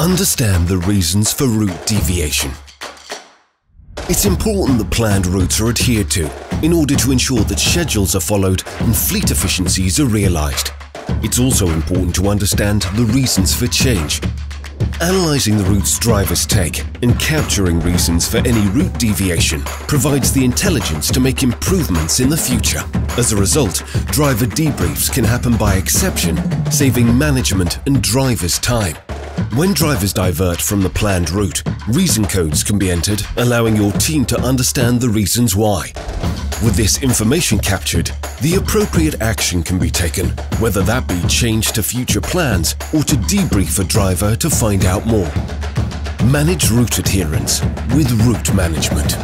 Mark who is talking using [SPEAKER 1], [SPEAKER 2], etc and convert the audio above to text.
[SPEAKER 1] Understand the reasons for route deviation. It's important that planned routes are adhered to in order to ensure that schedules are followed and fleet efficiencies are realised. It's also important to understand the reasons for change. Analysing the routes drivers take and capturing reasons for any route deviation provides the intelligence to make improvements in the future. As a result, driver debriefs can happen by exception, saving management and drivers time. When drivers divert from the planned route, reason codes can be entered, allowing your team to understand the reasons why. With this information captured, the appropriate action can be taken, whether that be change to future plans or to debrief a driver to find out more. Manage route adherence with route management.